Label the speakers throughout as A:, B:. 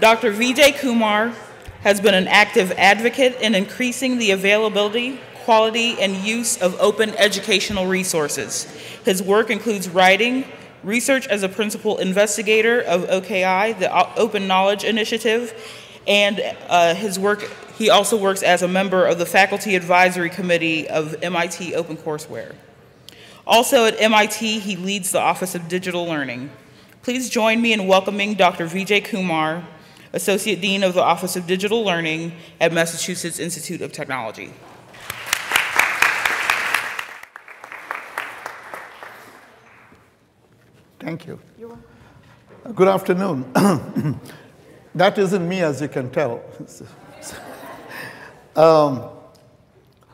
A: Dr. Vijay Kumar has been an active advocate in increasing the availability, quality, and use of open educational resources. His work includes writing, research as a principal investigator of OKI, the Open Knowledge Initiative, and uh, his work, he also works as a member of the Faculty Advisory Committee of MIT OpenCourseware. Also at MIT, he leads the Office of Digital Learning. Please join me in welcoming Dr. Vijay Kumar, Associate Dean of the Office of Digital Learning at Massachusetts Institute of Technology.
B: Thank you. Good afternoon. that isn't me, as you can tell. um,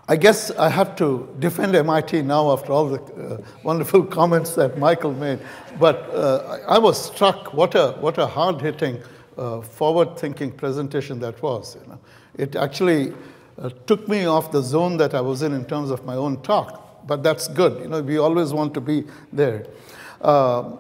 B: I guess I have to defend MIT now after all the uh, wonderful comments that Michael made. But uh, I was struck what a, what a hard-hitting, uh, forward-thinking presentation that was. You know? It actually uh, took me off the zone that I was in in terms of my own talk. But that's good. You know, we always want to be there. Uh,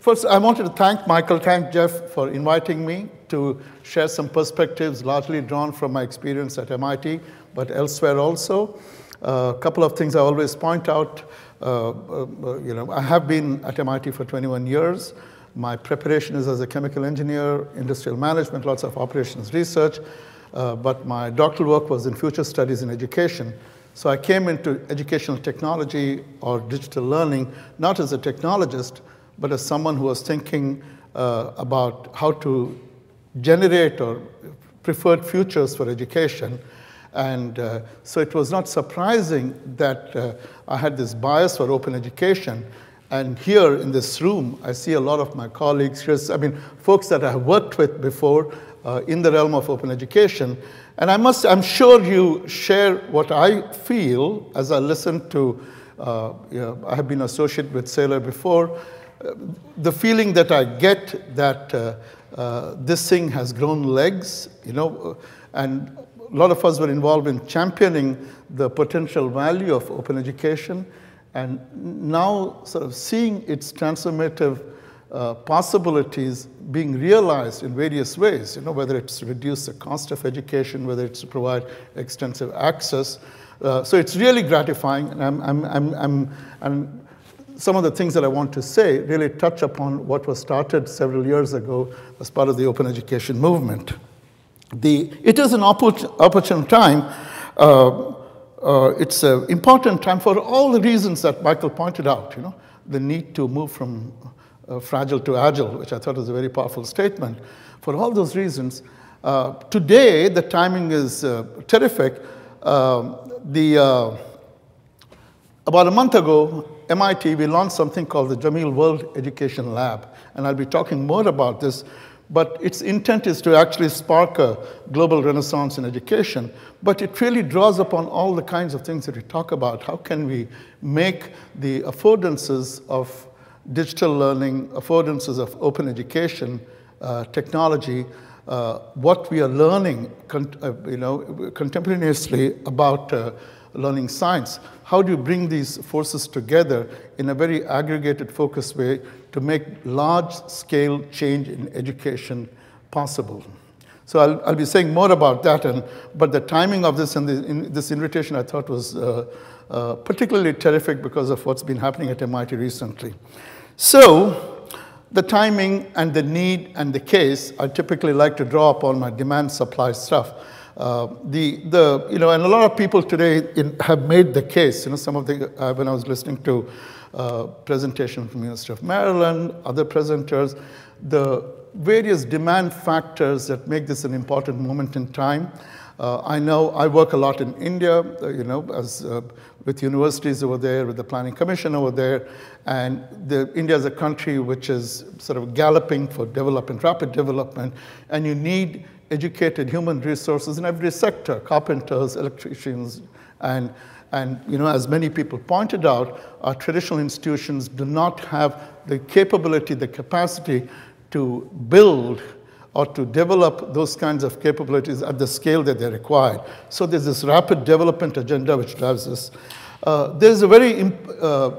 B: first, I wanted to thank Michael, thank Jeff for inviting me to share some perspectives largely drawn from my experience at MIT but elsewhere also. A couple of things I always point out. Uh, uh, you know, I have been at MIT for 21 years. My preparation is as a chemical engineer, industrial management, lots of operations research, uh, but my doctoral work was in future studies in education. So I came into educational technology or digital learning not as a technologist, but as someone who was thinking uh, about how to generate or preferred futures for education and uh, so it was not surprising that uh, I had this bias for open education. And here in this room, I see a lot of my colleagues, I mean, folks that I have worked with before uh, in the realm of open education. And I must, I'm sure you share what I feel as I listen to, uh, you know, I have been associated with Saylor before, uh, the feeling that I get that uh, this thing has grown legs, you know, and a lot of us were involved in championing the potential value of open education and now sort of seeing its transformative uh, possibilities being realized in various ways, you know, whether it's reduce the cost of education, whether it's to provide extensive access. Uh, so it's really gratifying, and, I'm, I'm, I'm, and some of the things that I want to say really touch upon what was started several years ago as part of the open education movement. The, it is an opportune time. Uh, uh, it's an important time for all the reasons that Michael pointed out, you know, the need to move from uh, fragile to agile, which I thought was a very powerful statement. For all those reasons, uh, today the timing is uh, terrific. Um, the, uh, about a month ago, MIT, we launched something called the Jameel World Education Lab, and I'll be talking more about this but its intent is to actually spark a global renaissance in education. But it really draws upon all the kinds of things that we talk about. How can we make the affordances of digital learning, affordances of open education, uh, technology, uh, what we are learning uh, you know, contemporaneously about uh, learning science. How do you bring these forces together in a very aggregated, focused way to make large-scale change in education possible? So I'll, I'll, be saying more about that, and, but the timing of this and the, in, this invitation I thought was uh, uh, particularly terrific because of what's been happening at MIT recently. So the timing and the need and the case, I typically like to draw upon my demand-supply stuff. Uh, the, the, you know, and a lot of people today in, have made the case, you know, some of the, uh, when I was listening to presentation from the University of Maryland, other presenters, the various demand factors that make this an important moment in time. Uh, I know I work a lot in India, uh, you know, as, uh, with universities over there, with the Planning Commission over there, and the, India is a country which is sort of galloping for development, rapid development, and you need educated human resources in every sector, carpenters, electricians, and, and you know, as many people pointed out, our traditional institutions do not have the capability, the capacity to build or to develop those kinds of capabilities at the scale that they're required. So there's this rapid development agenda which drives this. Uh, there's a very, uh,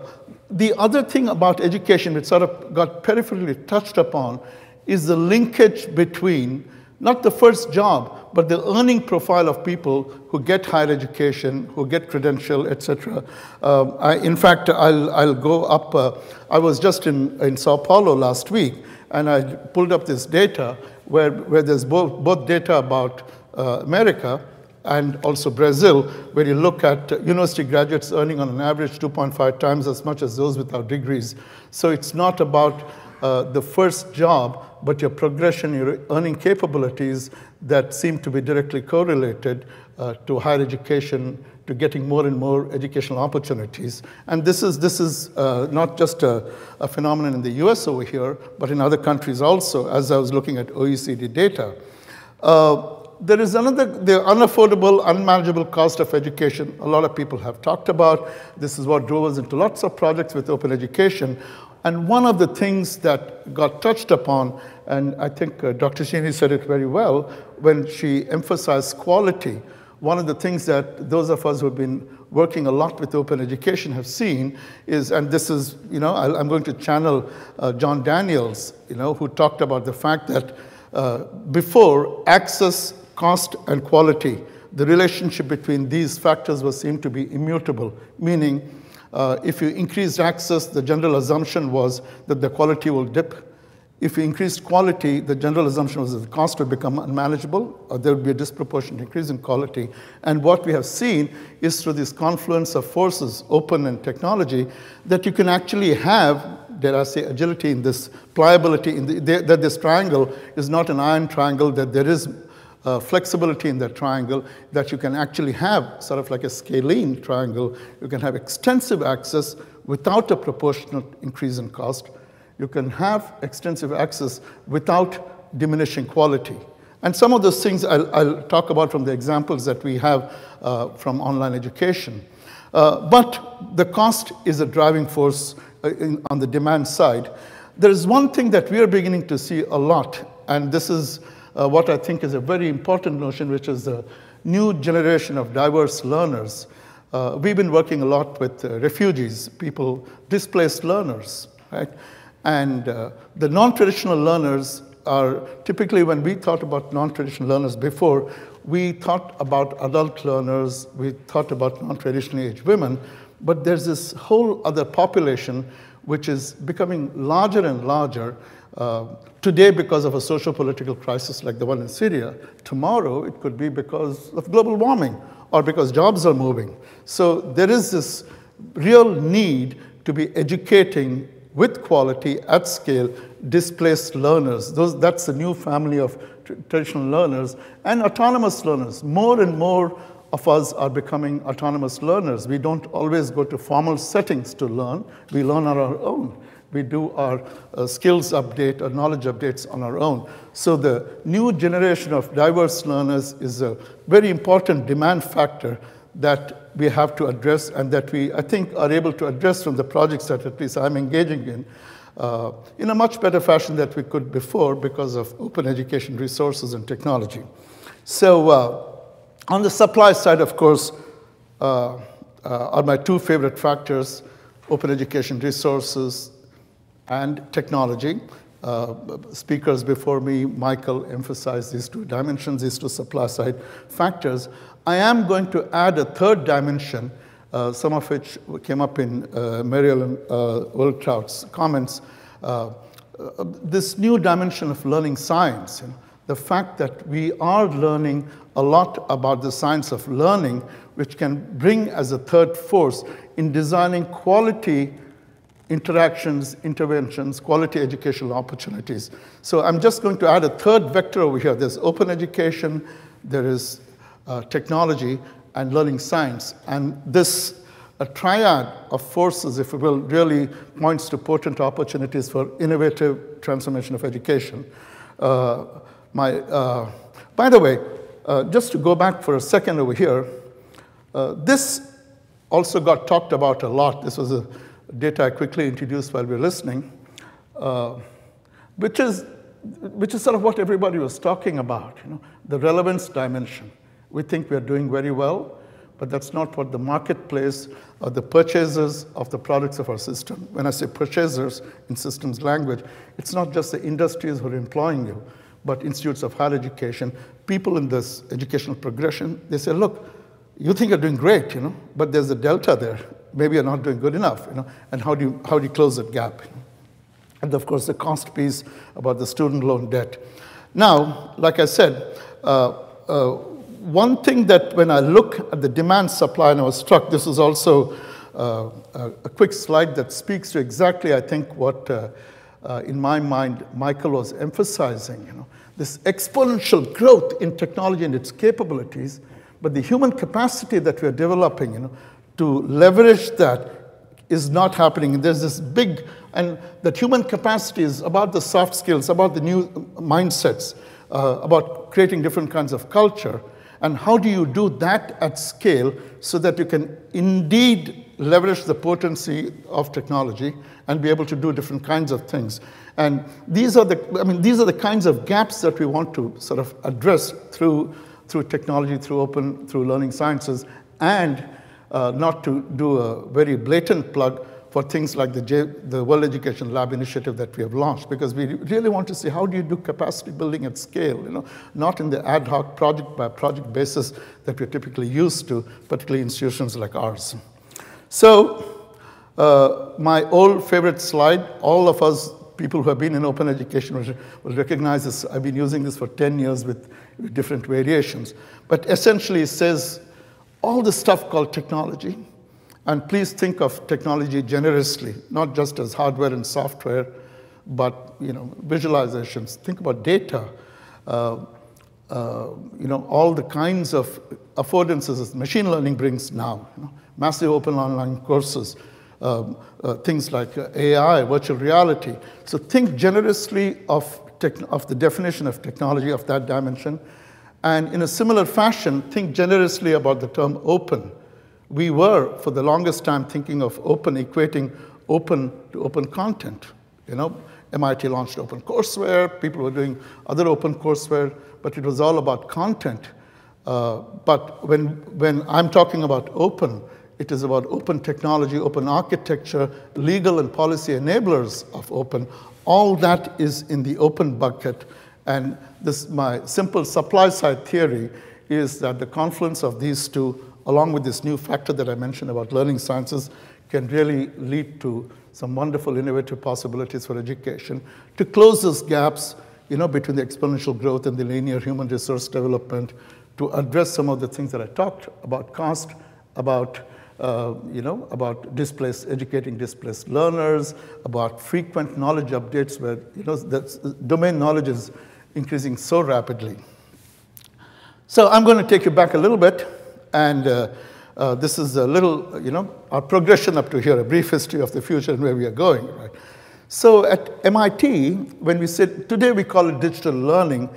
B: the other thing about education which sort of got peripherally touched upon is the linkage between not the first job, but the earning profile of people who get higher education, who get credential, etc. Um, in fact, I'll, I'll go up. Uh, I was just in, in Sao Paulo last week, and I pulled up this data where, where there's both, both data about uh, America and also Brazil, where you look at university graduates earning on an average 2.5 times as much as those without degrees. So it's not about uh, the first job, but your progression, your earning capabilities that seem to be directly correlated uh, to higher education, to getting more and more educational opportunities. And this is, this is uh, not just a, a, phenomenon in the US over here, but in other countries also, as I was looking at OECD data. Uh, there is another, the unaffordable, unmanageable cost of education. A lot of people have talked about. This is what drove us into lots of projects with open education. And one of the things that got touched upon, and I think uh, Dr. Sheeny said it very well when she emphasized quality. One of the things that those of us who have been working a lot with open education have seen is, and this is, you know, I, am going to channel uh, John Daniels, you know, who talked about the fact that uh, before access, cost, and quality, the relationship between these factors was seen to be immutable, meaning uh, if you increased access, the general assumption was that the quality will dip. If you increased quality, the general assumption was that the cost would become unmanageable, or there would be a disproportionate increase in quality. And what we have seen is through this confluence of forces, open and technology, that you can actually have, dare I say, agility in this, pliability, in the, that this triangle is not an iron triangle, that there is uh, flexibility in that triangle that you can actually have sort of like a scalene triangle. You can have extensive access without a proportional increase in cost. You can have extensive access without diminishing quality. And some of those things I'll, I'll talk about from the examples that we have uh, from online education. Uh, but the cost is a driving force uh, in, on the demand side. There is one thing that we are beginning to see a lot, and this is what I think is a very important notion, which is the new generation of diverse learners. Uh, we've been working a lot with uh, refugees, people, displaced learners, right? And uh, the non-traditional learners are typically, when we thought about non-traditional learners before, we thought about adult learners, we thought about non-traditionally aged women, but there's this whole other population which is becoming larger and larger, uh, today because of a social political crisis like the one in Syria. Tomorrow it could be because of global warming or because jobs are moving. So there is this real need to be educating with quality at scale displaced learners. Those, that's the new family of traditional learners and autonomous learners. More and more of us are becoming autonomous learners. We don't always go to formal settings to learn. We learn on our own we do our uh, skills update or knowledge updates on our own. So the new generation of diverse learners is a very important demand factor that we have to address and that we, I think, are able to address from the projects that at least I'm engaging in uh, in a much better fashion than we could before because of open education resources and technology. So uh, on the supply side, of course, uh, uh are my two favorite factors, open education resources and technology. Uh, speakers before me, Michael, emphasized these two dimensions, these two supply side factors. I am going to add a third dimension, uh, some of which came up in uh, Mariel uh, comments. Uh, uh, this new dimension of learning science, you know, the fact that we are learning a lot about the science of learning, which can bring as a third force in designing quality interactions, interventions, quality educational opportunities. So I'm just going to add a third vector over here. There's open education, there is uh, technology, and learning science. And this a triad of forces, if you will, really points to potent opportunities for innovative transformation of education. Uh, my, uh, by the way, uh, just to go back for a second over here, uh, this also got talked about a lot. This was a data I quickly introduced while we were listening, uh, which, is, which is sort of what everybody was talking about, you know, the relevance dimension. We think we are doing very well, but that's not what the marketplace or the purchasers of the products of our system, when I say purchasers in systems language, it's not just the industries who are employing you, but institutes of higher education, people in this educational progression, they say, look, you think you're doing great, you know, but there's a delta there. Maybe you're not doing good enough, you know, and how do you, how do you close that gap? And of course, the cost piece about the student loan debt. Now, like I said, uh, uh, one thing that when I look at the demand supply, and I was struck, this is also uh, a, quick slide that speaks to exactly, I think, what uh, uh, in my mind Michael was emphasizing. You know, this exponential growth in technology and its capabilities, but the human capacity that we're developing, you know, to leverage that is not happening. There's this big, and that human capacity is about the soft skills, about the new mindsets, uh, about creating different kinds of culture. And how do you do that at scale so that you can indeed leverage the potency of technology and be able to do different kinds of things? And these are the, I mean, these are the kinds of gaps that we want to sort of address through, through technology, through open, through learning sciences, and uh, not to do a very blatant plug for things like the, J, the World Education Lab initiative that we have launched, because we really want to see how do you do capacity building at scale, you know, not in the ad hoc project by project basis that we're typically used to, particularly institutions like ours. So uh, my old favorite slide, all of us people who have been in open education will, recognize this. I've been using this for 10 years with different variations. But essentially it says all the stuff called technology, and please think of technology generously, not just as hardware and software, but you know, visualizations. Think about data. Uh, uh, you know, all the kinds of affordances that machine learning brings now. You know, massive open online courses, um, uh, things like uh, AI, virtual reality. So think generously of, of the definition of technology of that dimension. And in a similar fashion, think generously about the term open. We were, for the longest time, thinking of open, equating open to open content. You know, MIT launched OpenCourseware, people were doing other open courseware, but it was all about content. Uh, but when, when I'm talking about open, it is about open technology, open architecture, legal and policy enablers of open. All that is in the open bucket. And this, my simple supply side theory is that the confluence of these two, along with this new factor that I mentioned about learning sciences, can really lead to some wonderful innovative possibilities for education to close those gaps you know, between the exponential growth and the linear human resource development, to address some of the things that I talked about cost, about uh, you know, about displaced, educating displaced learners, about frequent knowledge updates where, you know, domain knowledge is increasing so rapidly. So I'm going to take you back a little bit, and uh, uh, this is a little, you know, our progression up to here, a brief history of the future and where we are going, right? So at MIT, when we said, today we call it digital learning,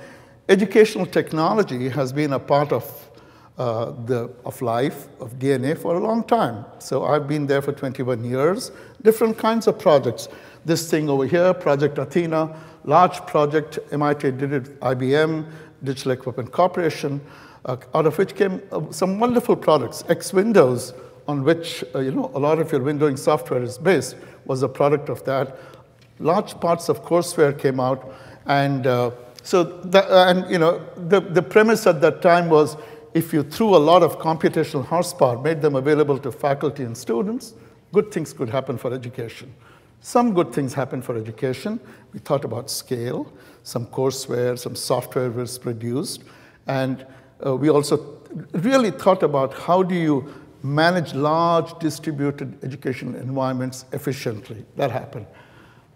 B: educational technology has been a part of uh, the, of life, of DNA for a long time. So I've been there for 21 years, different kinds of projects. This thing over here, Project Athena, large project, MIT did it, IBM, Digital Equipment Corporation, uh, out of which came uh, some wonderful products. X Windows, on which uh, you know, a lot of your windowing software is based, was a product of that. Large parts of courseware came out, and uh, so, the, and you know, the, the premise at that time was if you threw a lot of computational horsepower, made them available to faculty and students, good things could happen for education. Some good things happened for education. We thought about scale, some courseware, some software was produced, and uh, we also really thought about how do you manage large distributed educational environments efficiently. That happened.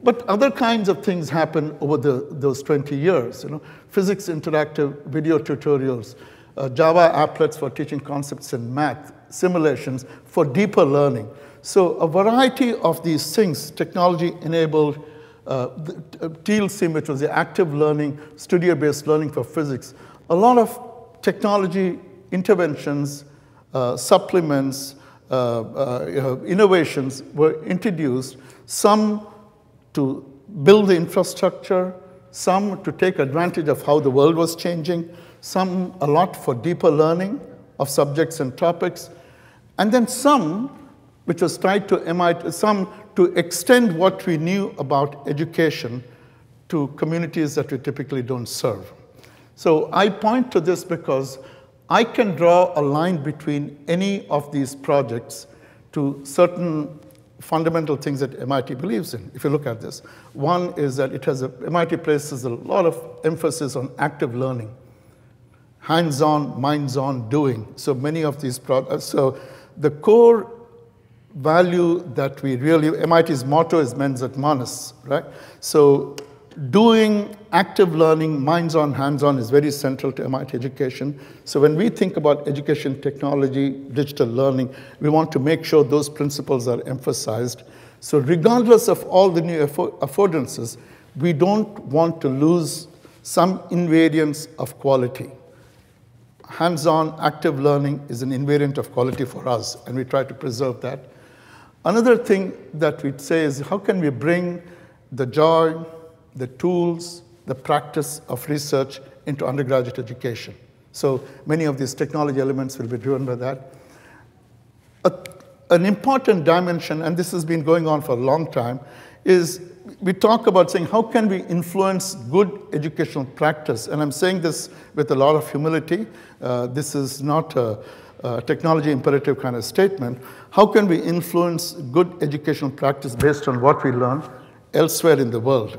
B: But other kinds of things happened over the, those 20 years. You know, physics interactive video tutorials, uh, Java applets for teaching concepts in math, simulations for deeper learning. So a variety of these things, technology-enabled, uh, which was the active learning, studio-based learning for physics, a lot of technology interventions, uh, supplements, uh, uh, innovations were introduced, some to build the infrastructure, some to take advantage of how the world was changing, some a lot for deeper learning of subjects and topics, and then some which was tied to MIT, some to extend what we knew about education to communities that we typically don't serve. So I point to this because I can draw a line between any of these projects to certain fundamental things that MIT believes in, if you look at this. One is that it has a, MIT places a lot of emphasis on active learning, hands-on, minds-on doing. So many of these so the core value that we really, MIT's motto is mens et manus, right? So doing active learning, minds on, hands on, is very central to MIT education. So when we think about education technology, digital learning, we want to make sure those principles are emphasized. So regardless of all the new affordances, we don't want to lose some invariance of quality. Hands-on active learning is an invariant of quality for us, and we try to preserve that. Another thing that we'd say is how can we bring the joy, the tools, the practice of research into undergraduate education. So many of these technology elements will be driven by that. A, an important dimension, and this has been going on for a long time, is we talk about saying how can we influence good educational practice? And I'm saying this with a lot of humility. Uh, this is not a, a technology imperative kind of statement. How can we influence good educational practice based on what we learn elsewhere in the world?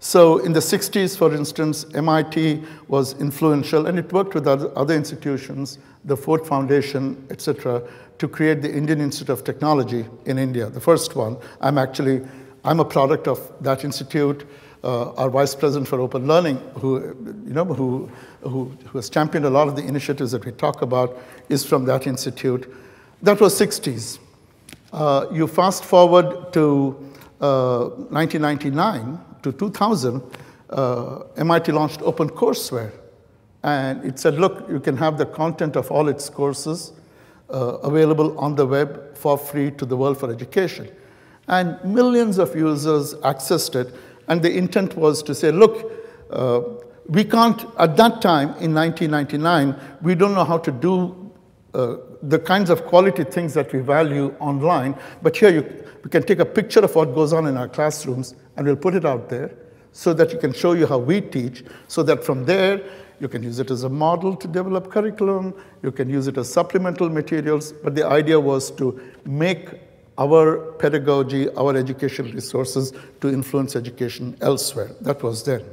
B: So in the 60s, for instance, MIT was influential, and it worked with other institutions, the Ford Foundation, et cetera, to create the Indian Institute of Technology in India, the first one. I'm actually, I'm a product of that institute. Uh, our vice president for open learning, who, you know, who, who, who has championed a lot of the initiatives that we talk about, is from that institute. That was 60s. Uh, you fast forward to uh, 1999, to 2000, uh, MIT launched OpenCourseware. And it said, look, you can have the content of all its courses uh, available on the web for free to the world for education. And millions of users accessed it. And the intent was to say, look, uh, we can't, at that time in 1999, we don't know how to do uh, the kinds of quality things that we value online. But here you, we can take a picture of what goes on in our classrooms and we'll put it out there so that you can show you how we teach, so that from there you can use it as a model to develop curriculum, you can use it as supplemental materials, but the idea was to make our pedagogy, our educational resources to influence education elsewhere. That was then.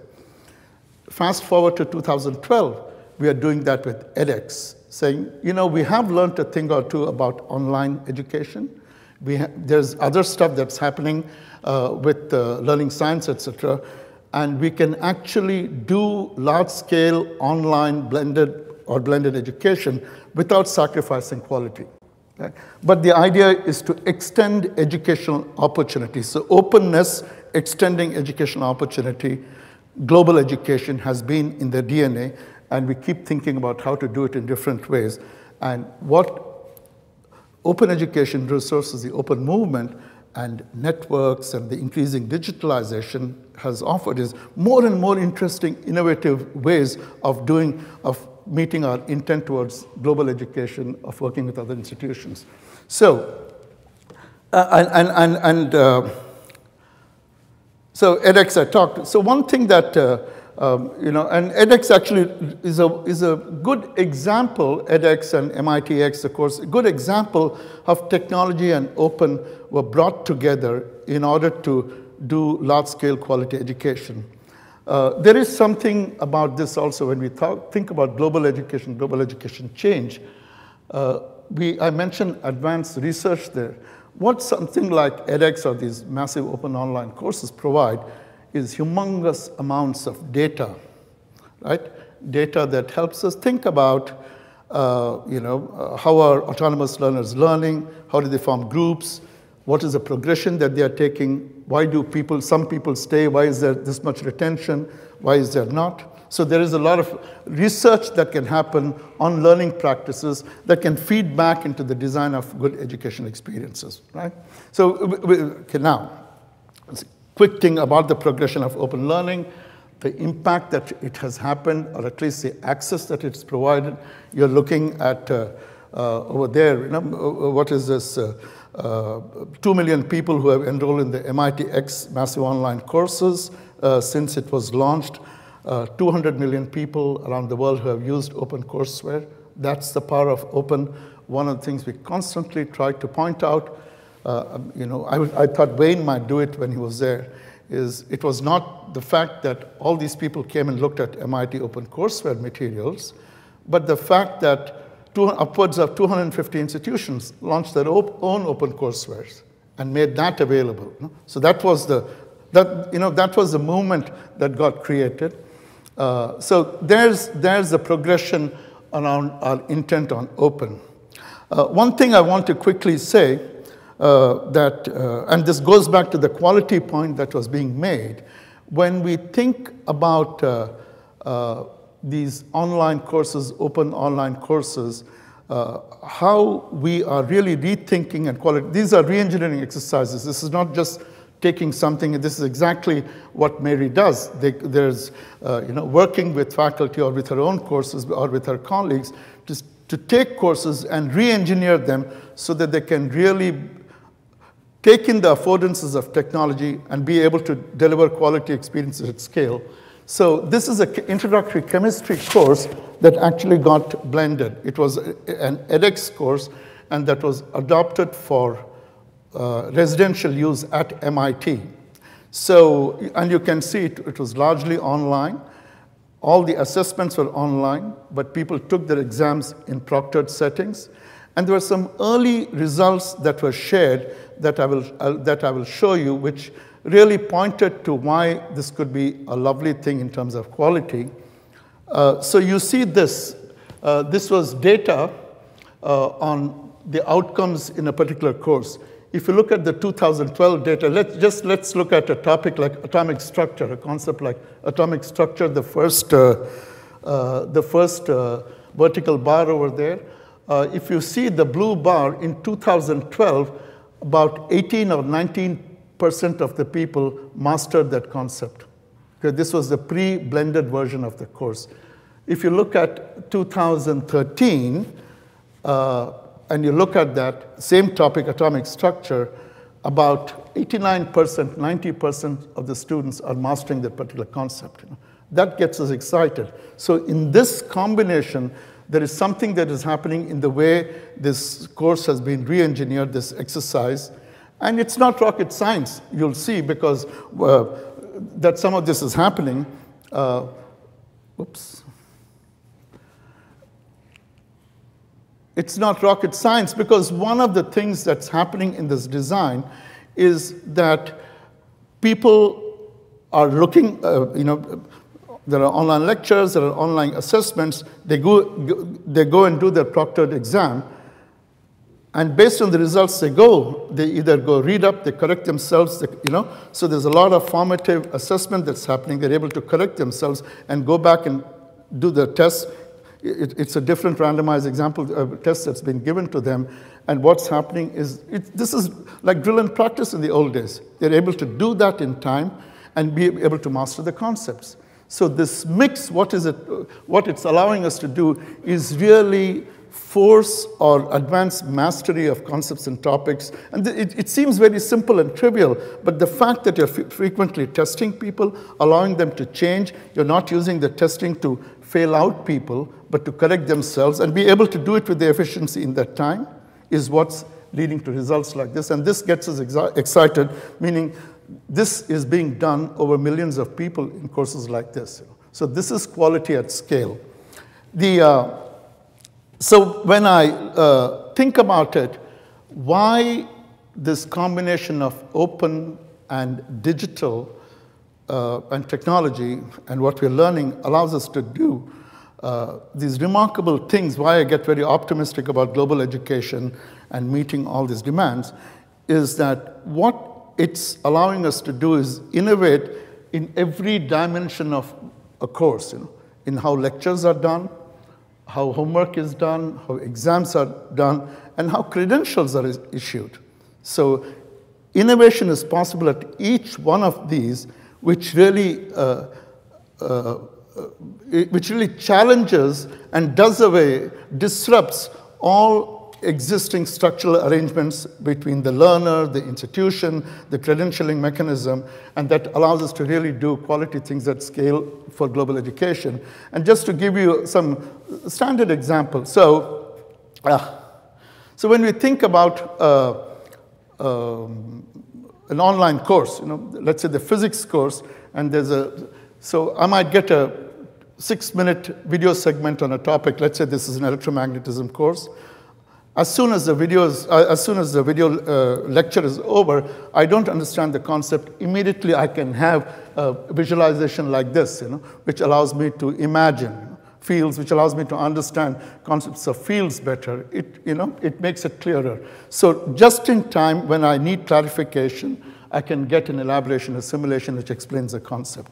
B: Fast forward to 2012, we are doing that with edX, saying, you know, we have learned a thing or two about online education. We there's other stuff that's happening uh, with uh, learning science, etc. And we can actually do large-scale online blended or blended education without sacrificing quality. Okay? But the idea is to extend educational opportunities. So openness, extending educational opportunity, global education has been in the DNA, and we keep thinking about how to do it in different ways. And what open education resources, the open movement, and networks and the increasing digitalization has offered is more and more interesting, innovative ways of doing, of meeting our intent towards global education, of working with other institutions. So, uh, and, and, and uh, so edX I talked, so one thing that uh, um, you know, and edX actually is a, is a good example, edX and MITx, of course, a good example of technology and open were brought together in order to do large-scale quality education. Uh, there is something about this also when we talk, think about global education, global education change. Uh, we, I mentioned advanced research there. What something like edX or these massive open online courses provide is humongous amounts of data, right? Data that helps us think about, uh, you know, uh, how are autonomous learners learning, how do they form groups, what is the progression that they are taking, why do people, some people stay, why is there this much retention, why is there not? So there is a lot of research that can happen on learning practices that can feed back into the design of good educational experiences, right? So, okay, now, quick thing about the progression of open learning, the impact that it has happened, or at least the access that it's provided. You're looking at uh, uh, over there, you know, uh, what is this? Uh, uh, 2 million people who have enrolled in the MITx massive online courses. uh, since it was launched. Uh, 200 million people around the world who have used OpenCourseware. That's the power of open. One of the things we constantly try to point out, uh, you know, I, I thought Wayne might do it when he was there, is it was not the fact that all these people came and looked at MIT OpenCourseware materials, but the fact that two, upwards of 250 institutions launched their op own OpenCourseware and made that available. So that was the, that, you know, that was the movement that got created. Uh, so there's, there's the progression around our intent on open. Uh, one thing I want to quickly say uh, that, uh, and this goes back to the quality point that was being made, when we think about uh, these online courses, open online courses, how we are really rethinking and quality. These are re-engineering exercises. This is not just taking something, and this is exactly what Mary does. They, there's, uh, you know, working with faculty or with her own courses or with her colleagues to, to take courses and re-engineer them so that they can really take in the affordances of technology and be able to deliver quality experiences at scale. So this is an introductory chemistry course that actually got blended. It was an edX course, and that was adopted for uh, residential use at MIT. So, and you can see it, it was largely online. All the assessments were online, but people took their exams in proctored settings. And there were some early results that were shared that I will, uh, that I will show you, which really pointed to why this could be a lovely thing in terms of quality. Uh, so you see this. Uh, this was data uh, on the outcomes in a particular course. If you look at the 2012 data, let's just let's look at a topic like atomic structure, a concept like atomic structure, the first, uh, uh, the first uh, vertical bar over there. Uh, if you see the blue bar in 2012, about 18 or 19 percent of the people mastered that concept. Okay, this was the pre-blended version of the course. If you look at 2013, uh, and you look at that same topic, atomic structure, about 89%, 90% of the students are mastering that particular concept. That gets us excited. So in this combination, there is something that is happening in the way this course has been re-engineered, this exercise. And it's not rocket science, you'll see, because uh, that some of this is happening. Uh, oops. It's not rocket science because one of the things that's happening in this design is that people are looking, uh, you know, there are online lectures, there are online assessments, they go, they go and do their proctored exam, and based on the results they go, they either go read up, they correct themselves, they, you know, so there's a lot of formative assessment that's happening, they're able to correct themselves and go back and do the tests it, it's a different randomized example uh, test that's been given to them. And what's happening is, it, this is like drill and practice in the old days. They're able to do that in time and be able to master the concepts. So this mix, what is it, what it's allowing us to do is really force or advanced mastery of concepts and topics. And it, it, seems very simple and trivial, but the fact that you're frequently testing people, allowing them to change, you're not using the testing to fail out people, but to correct themselves and be able to do it with the efficiency in that time is what's leading to results like this. And this gets us excited, meaning this is being done over millions of people in courses like this. So this is quality at scale. The, uh, so when I uh, think about it, why this combination of open and digital uh, and technology and what we're learning allows us to do uh, these remarkable things, why I get very optimistic about global education and meeting all these demands, is that what it's allowing us to do is innovate in every dimension of a course, you know, in how lectures are done, how homework is done, how exams are done, and how credentials are issued. So innovation is possible at each one of these which really, uh, uh, which really challenges and does away, disrupts all existing structural arrangements between the learner, the institution, the credentialing mechanism, and that allows us to really do quality things at scale for global education. And just to give you some standard examples, so, uh, so when we think about uh, um, an online course, you know, let's say the physics course, and there's a, so I might get a six minute video segment on a topic. Let's say this is an electromagnetism course. As soon as the video, uh, as soon as the video uh, lecture is over, I don't understand the concept. Immediately, I can have a visualization like this, you know, which allows me to imagine fields, which allows me to understand concepts of fields better. It, you know, it makes it clearer. So just in time, when I need clarification, I can get an elaboration, a simulation which explains the concept.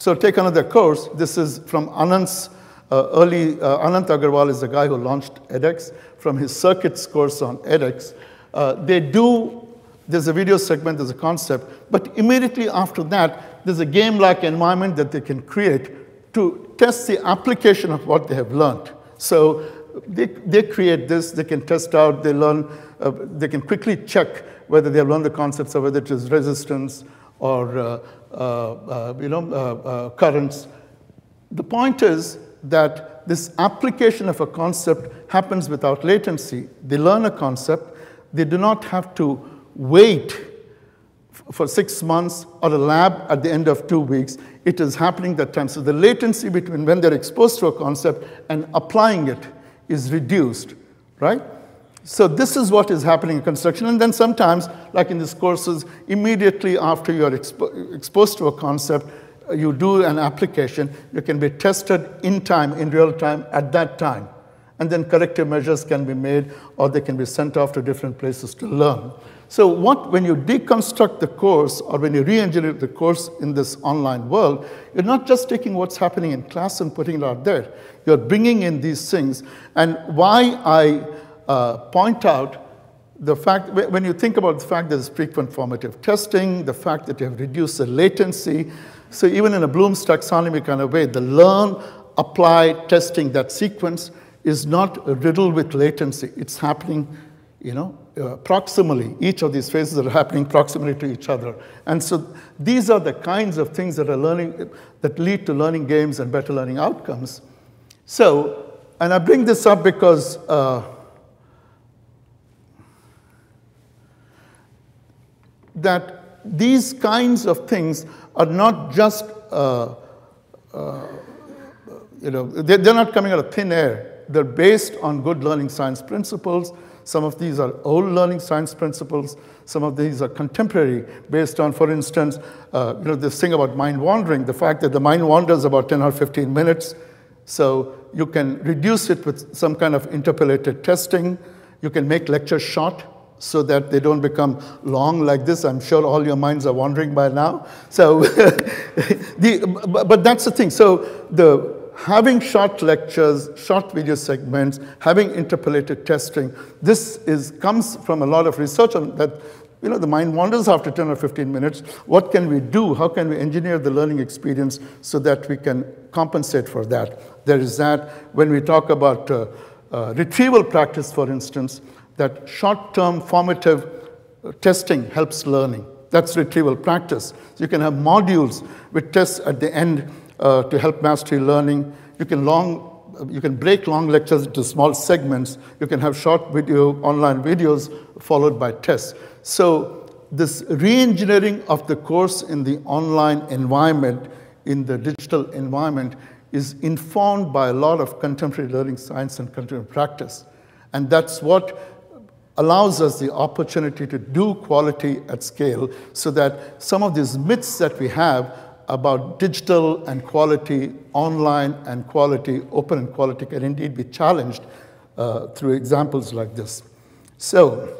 B: So take another course. This is from Anand's uh, early, uh, Anant Agarwal is the guy who launched edX from his circuits course on edX. Uh, they do, there's a video segment, there's a concept, but immediately after that, there's a game-like environment that they can create to test the application of what they have learned. So they, they create this, they can test out, they learn, uh, they can quickly check whether they have learned the concepts or whether it is resistance or uh, Uh, uh, you know, uh, currents. The point is, that this application of a concept happens without latency. They learn a concept, they do not have to wait for six months or a lab at the end of two weeks. It is happening that time. So the latency between when they're exposed to a concept and applying it is reduced, right? So this is what is happening in construction. And then sometimes, like in these courses, immediately after you are expo exposed to a concept, you do an application, you can be tested in time, in real time, at that time. And then corrective measures can be made, or they can be sent off to different places to learn. So what, when you deconstruct the course, or when you re-engineer the course in this online world, you're not just taking what's happening in class and putting it out there. You're bringing in these things. And why I uh, point out the fact, when you think about the fact that there's frequent formative testing, the fact that you have reduced the latency, so even in a Bloom's taxonomy kind of way, the learn, apply, testing, that sequence is not riddled with latency. It's happening, you know, uh, proximally. Each of these phases are happening proximally to each other. And so these are the kinds of things that are learning, that lead to learning games and better learning outcomes. So, and I bring this up because uh, that these kinds of things are not just, uh, uh, you know, they're, they're not coming out of thin air. They're based on good learning science principles. Some of these are old learning science principles. Some of these are contemporary, based on, for instance, uh, you know, this thing about mind wandering, the fact that the mind wanders about 10 or 15 minutes. So you can reduce it with some kind of interpolated testing. You can make lectures short so that they don't become long like this. I'm sure all your minds are wandering by now. So, the, but that's the thing. So the having short lectures, short video segments, having interpolated testing, this is, comes from a lot of research on that you know, the mind wanders after 10 or 15 minutes. What can we do? How can we engineer the learning experience so that we can compensate for that? There is that. When we talk about uh, uh, retrieval practice, for instance, that short-term formative testing helps learning. That's retrieval practice. You can have modules with tests at the end uh, to help mastery learning. You can long you can break long lectures into small segments. You can have short video, online videos followed by tests. So this re-engineering of the course in the online environment, in the digital environment, is informed by a lot of contemporary learning science and contemporary practice. And that's what allows us the opportunity to do quality at scale so that some of these myths that we have about digital and quality, online and quality, open and quality can indeed be challenged uh, through examples like this. So,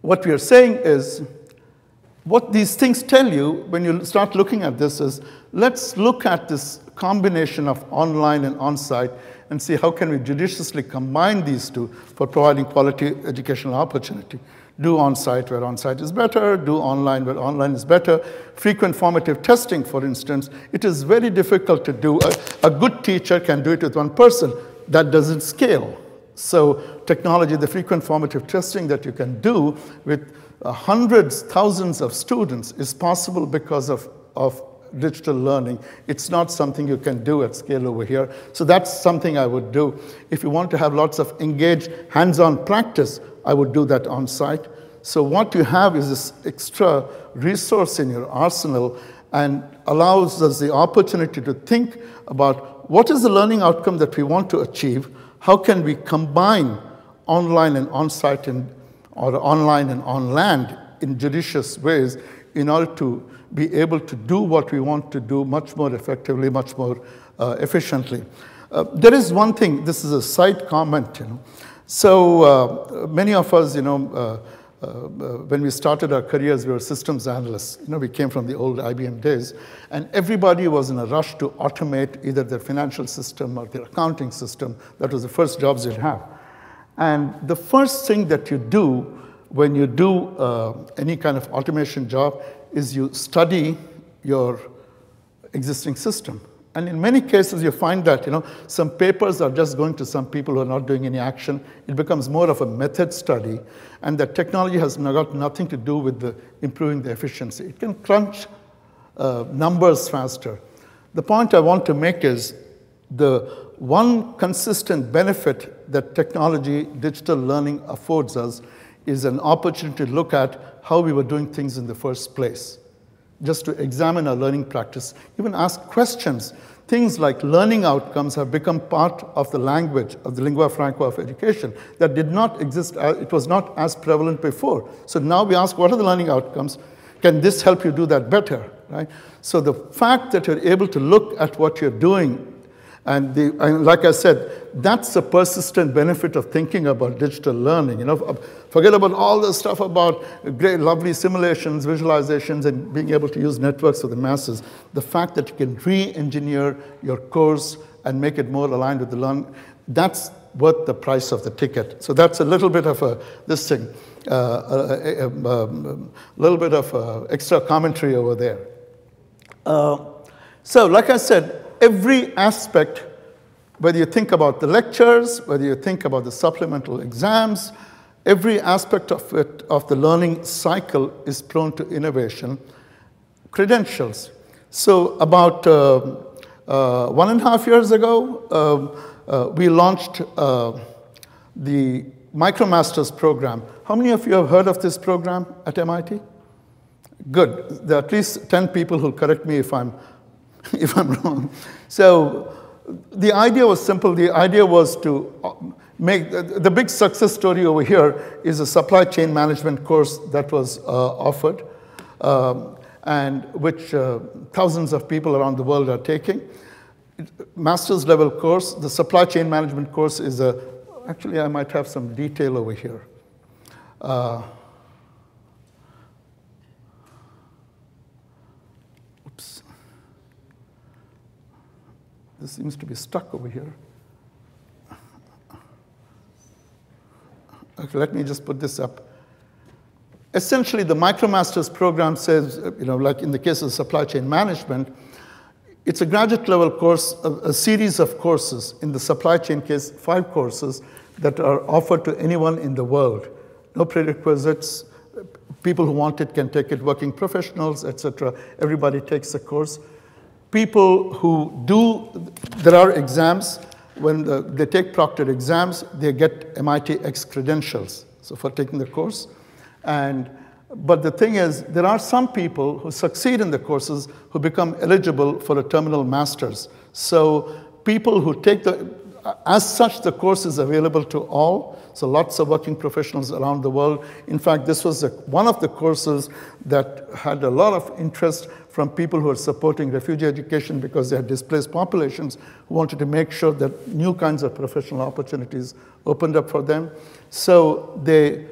B: what we are saying is, what these things tell you when you start looking at this is, let's look at this combination of online and on-site and see how can we judiciously combine these two for providing quality educational opportunity. Do on-site where on-site is better, do online where online is better. Frequent formative testing, for instance, it is very difficult to do. A, a good teacher can do it with one person. That doesn't scale. So technology, the frequent formative testing that you can do with uh, hundreds, thousands of students is possible because of, of digital learning. It's not something you can do at scale over here. So that's something I would do. If you want to have lots of engaged hands-on practice, I would do that on site. So what you have is this extra resource in your arsenal and allows us the opportunity to think about what is the learning outcome that we want to achieve, how can we combine online and on-site and, or online and on land in judicious ways in order to be able to do what we want to do much more effectively, much more uh, efficiently. Uh, there is one thing, this is a side comment, you know. So uh, many of us, you know, uh, uh, when we started our careers, we were systems analysts. You know, we came from the old IBM days, and everybody was in a rush to automate either their financial system or their accounting system. That was the first jobs you'd have. And the first thing that you do when you do uh, any kind of automation job is you study your existing system. And in many cases, you find that you know, some papers are just going to some people who are not doing any action. It becomes more of a method study, and the technology has got nothing to do with the improving the efficiency. It can crunch uh, numbers faster. The point I want to make is the one consistent benefit that technology, digital learning affords us is an opportunity to look at how we were doing things in the first place just to examine our learning practice, even ask questions. Things like learning outcomes have become part of the language of the lingua franca of education that did not exist, uh, it was not as prevalent before. So now we ask, what are the learning outcomes? Can this help you do that better, right? So the fact that you're able to look at what you're doing and, the, and, like I said, that's the persistent benefit of thinking about digital learning. You know, forget about all the stuff about great, lovely simulations, visualizations, and being able to use networks for the masses. The fact that you can re-engineer your course and make it more aligned with the learn, that's worth the price of the ticket. So that's a little bit of a, this thing, uh, a, a, a, a, little bit of uh, extra commentary over there. Uh, so like I said, every aspect, whether you think about the lectures, whether you think about the supplemental exams, every aspect of it, of the learning cycle is prone to innovation. Credentials. So about uh, uh, one and a half years ago, uh, uh we launched uh, the MicroMasters program. How many of you have heard of this program at MIT? Good. There are at least 10 people who'll correct me if I'm if I'm wrong. So the idea was simple. The idea was to uh, make the big success story over here is a supply chain management course that was uh, offered, um, and which uh, thousands of people around the world are taking. Master's level course, the supply chain management course is a, actually I might have some detail over here. Uh, This seems to be stuck over here. Okay, let me just put this up. Essentially, the MicroMasters program says, uh, you know, like in the case of supply chain management, it's a graduate level course, a, a, series of courses. In the supply chain case, five courses that are offered to anyone in the world. No prerequisites. People who want it can take it, working professionals, etc. Everybody takes the course people who do, there are exams, when the, they take proctored exams, they get MITx credentials, so for taking the course. And, but the thing is, there are some people who succeed in the courses who become eligible for a terminal master's. So people who take the, as such, the course is available to all. So lots of working professionals around the world. In fact, this was a, one of the courses that had a lot of interest from people who are supporting refugee education because they had displaced populations who wanted to make sure that new kinds of professional opportunities opened up for them. So, they,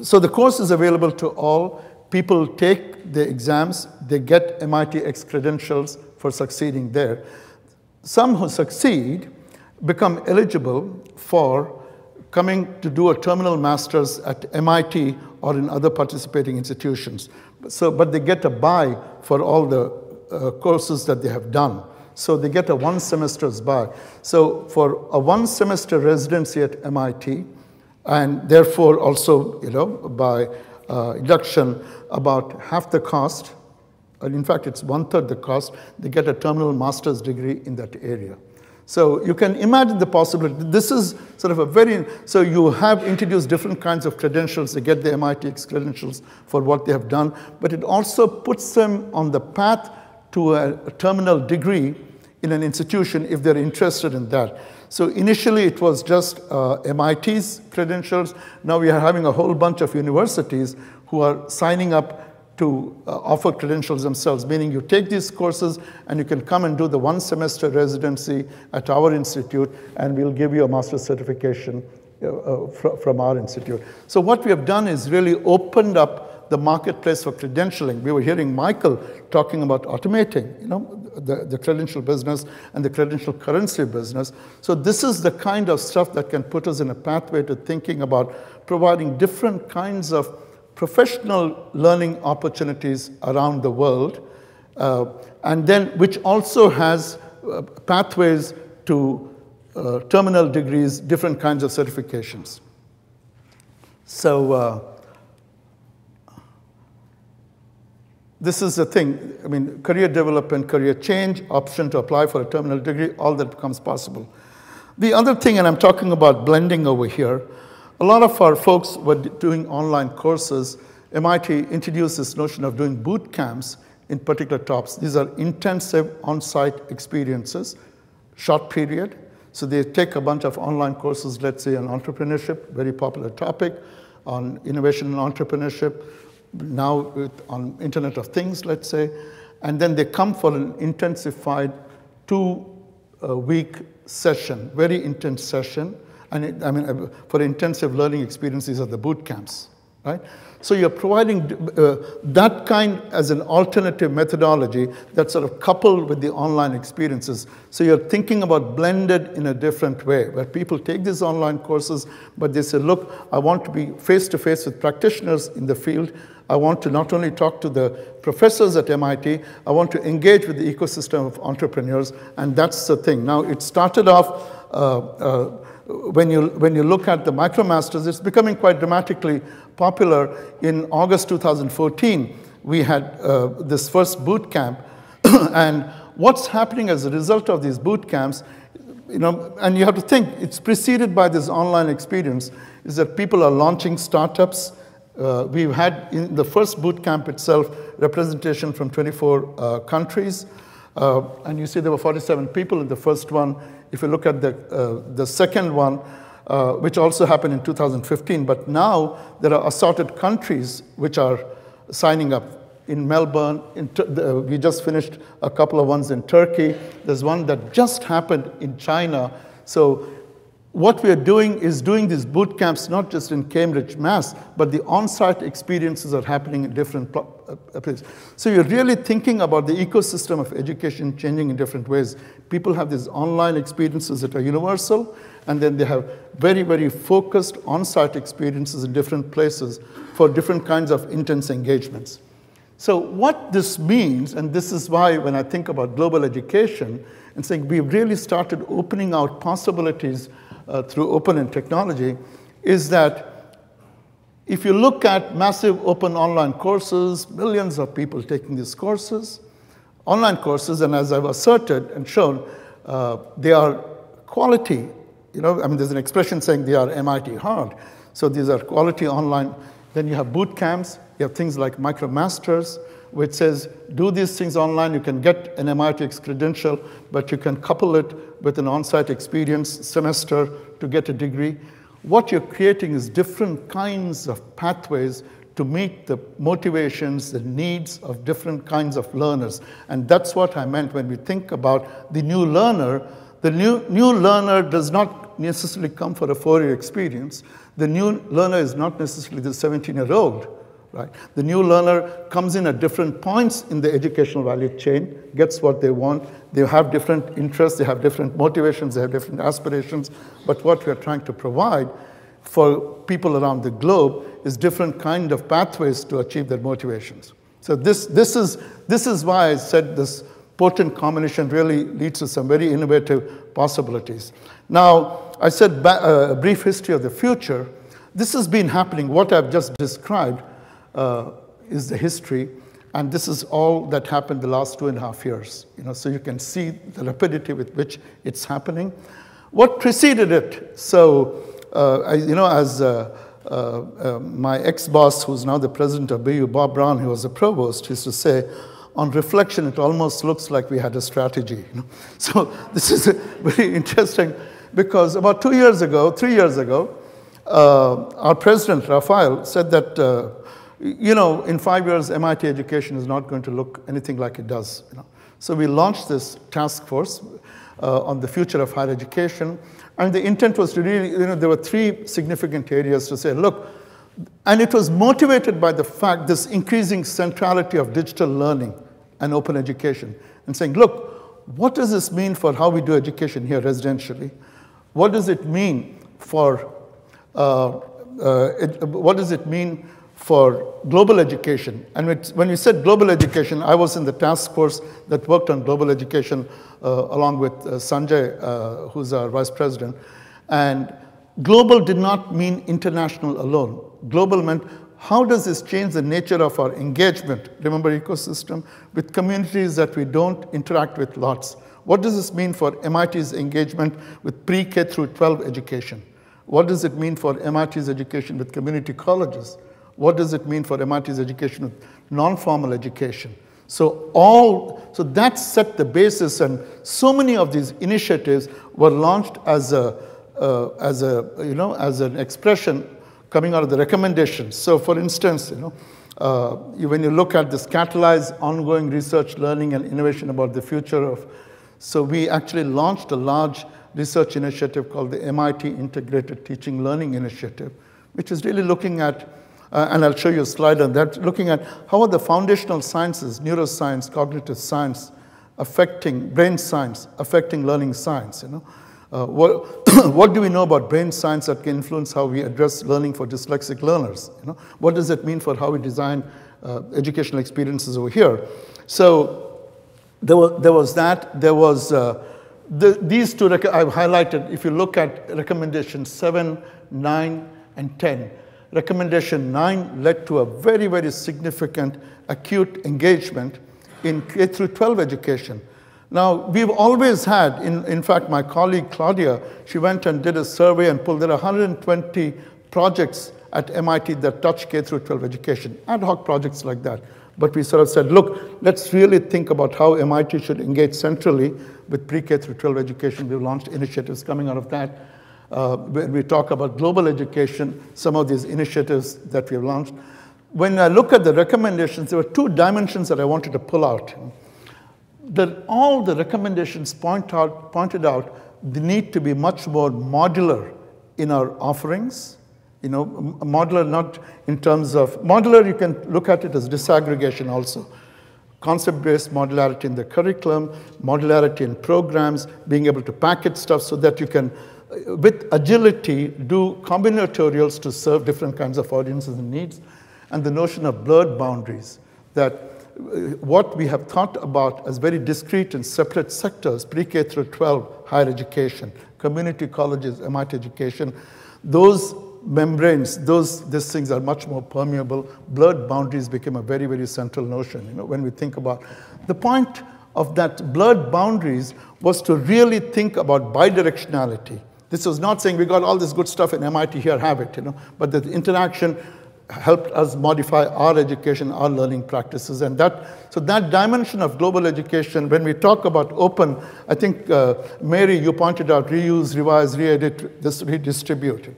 B: so the course is available to all. People take the exams, they get MITx credentials for succeeding there. Some who succeed become eligible for coming to do a terminal master's at MIT or in other participating institutions. So, but they get a buy for all the uh, courses that they have done. So they get a one semester's buy. So for a one semester residency at MIT, and therefore also, you know, by uh, induction, about half the cost, in fact, it's one third the cost, they get a terminal master's degree in that area. So you can imagine the possibility. This is sort of a very, so you have introduced different kinds of credentials. They get the MITx credentials for what they have done, but it also puts them on the path to a, a terminal degree in an institution if they're interested in that. So initially it was just uh, MIT's credentials. Now we are having a whole bunch of universities who are signing up to uh, offer credentials themselves, meaning you take these courses and you can come and do the one semester residency at our institute and we'll give you a master's certification uh, uh, fr from our institute. So what we have done is really opened up the marketplace for credentialing. We were hearing Michael talking about automating, you know, the, the credential business and the credential currency business. So this is the kind of stuff that can put us in a pathway to thinking about providing different kinds of professional learning opportunities around the world, uh, and then which also has uh, pathways to uh, terminal degrees, different kinds of certifications. So uh, this is the thing. I mean, career development, career change, option to apply for a terminal degree, all that becomes possible. The other thing, and I'm talking about blending over here, a lot of our folks were doing online courses. MIT introduced this notion of doing boot camps in particular tops. These are intensive on-site experiences, short period. So they take a bunch of online courses, let's say on entrepreneurship, very popular topic, on innovation and entrepreneurship, now on Internet of Things, let's say, and then they come for an intensified two-week uh, session, very intense session, and it, I mean, uh, for intensive learning experiences are the boot camps, right? So you're providing uh, that kind as an alternative methodology that's sort of coupled with the online experiences. So you're thinking about blended in a different way, where people take these online courses, but they say, look, I want to be face-to-face -face with practitioners in the field. I want to not only talk to the professors at MIT, I want to engage with the ecosystem of entrepreneurs, and that's the thing. Now, it started off uh, uh, when you, when you look at the MicroMasters, it's becoming quite dramatically popular. In August 2014, we had uh, this first boot camp. and what's happening as a result of these boot camps, you know, and you have to think, it's preceded by this online experience, is that people are launching startups. Uh, we've had in the first boot camp itself representation from 24 uh, countries. Uh, and you see there were 47 people in the first one. If you look at the, uh, the second one, uh, which also happened in 2015, but now there are assorted countries which are signing up. In Melbourne, in we just finished a couple of ones in Turkey. There's one that just happened in China. So what we are doing is doing these boot camps not just in Cambridge, Mass, but the on-site experiences are happening in different So you're really thinking about the ecosystem of education changing in different ways. People have these online experiences that are universal, and then they have very, very focused on-site experiences in different places for different kinds of intense engagements. So what this means, and this is why when I think about global education, and saying we've really started opening out possibilities uh, through open and technology is that if you look at massive open online courses, millions of people taking these courses, online courses, and as I've asserted and shown, uh, they are quality. You know, I mean, there's an expression saying they are MIT hard. So these are quality online. Then you have boot camps. You have things like MicroMasters, which says do these things online. You can get an MITx credential, but you can couple it with an on-site experience semester to get a degree. What you're creating is different kinds of pathways to meet the motivations, the needs of different kinds of learners. And that's what I meant when we think about the new learner. The new, new learner does not necessarily come for a four-year experience. The new learner is not necessarily the 17-year-old right? The new learner comes in at different points in the educational value chain, gets what they want. They have different interests, they have different motivations, they have different aspirations. But what we are trying to provide for people around the globe is different kind of pathways to achieve their motivations. So this, this, is, this is why I said this potent combination really leads to some very innovative possibilities. Now, I said uh, a brief history of the future. This has been happening. What I've just described is the history, and this is all that happened the last two and a half years. You know, so you can see the rapidity with which it's happening. What preceded it? So, uh, I, you know, as uh, uh, uh my ex-boss, who's now the president of BU, Bob Brown, who was a provost, used to say, on reflection, it almost looks like we had a strategy. You know? So this is very interesting because about two years ago, three years ago, uh, our president, Rafael, said that, uh, you know, in five years, MIT education is not going to look anything like it does. You know? So we launched this task force uh, on the future of higher education. And the intent was to really, you know, there were three significant areas to say, look, and it was motivated by the fact, this increasing centrality of digital learning and open education, and saying, look, what does this mean for how we do education here residentially? What does it mean for, uh, uh, it, what does it mean for global education? And when you said global education, I was in the task force that worked on global education uh, along with uh, Sanjay, uh, who's our vice president. And global did not mean international alone. Global meant how does this change the nature of our engagement, remember ecosystem, with communities that we don't interact with lots? What does this mean for MIT's engagement with pre-K through 12 education? What does it mean for MIT's education with community colleges? What does it mean for MIT's education with non-formal education? So all, so that set the basis and so many of these initiatives were launched as a, uh, as a, you know, as an expression coming out of the recommendations. So for instance, you know, uh, when you look at this catalyze ongoing research, learning, and innovation about the future of, so we actually launched a large research initiative called the MIT Integrated Teaching Learning Initiative, which is really looking at, uh, and I'll show you a slide on that, looking at how are the foundational sciences, neuroscience, cognitive science, affecting brain science, affecting learning science, you know. Uh, what, what do we know about brain science that can influence how we address learning for dyslexic learners? You know? What does it mean for how we design uh, educational experiences over here? So there was, there was that. There was uh, the, these two I've highlighted. If you look at recommendations 7, 9, and 10, recommendation 9 led to a very, very significant acute engagement in K through 12 education. Now, we've always had, in, in fact, my colleague Claudia, she went and did a survey and pulled, there are 120 projects at MIT that touch K through 12 education, ad hoc projects like that. But we sort of said, look, let's really think about how MIT should engage centrally with pre-K through 12 education. We've launched initiatives coming out of that. Uh, when we talk about global education, some of these initiatives that we've launched. When I look at the recommendations, there were two dimensions that I wanted to pull out that all the recommendations point out, pointed out the need to be much more modular in our offerings. You know, modular not in terms of, modular you can look at it as disaggregation also. Concept-based modularity in the curriculum, modularity in programs, being able to package stuff so that you can, with agility, do combinatorials to serve different kinds of audiences and needs. And the notion of blurred boundaries, that uh, what we have thought about as very discrete and separate sectors, pre-K through 12, higher education, community colleges, MIT education, those membranes, those these things are much more permeable. Blurred boundaries became a very, very central notion, you know, when we think about. The point of that blurred boundaries was to really think about bidirectionality. This was not saying we got all this good stuff in MIT, here, have it, you know, but the interaction helped us modify our education, our learning practices. And that, so that dimension of global education, when we talk about open, I think, uh, Mary, you pointed out reuse, revise, re-edit, this redistribute.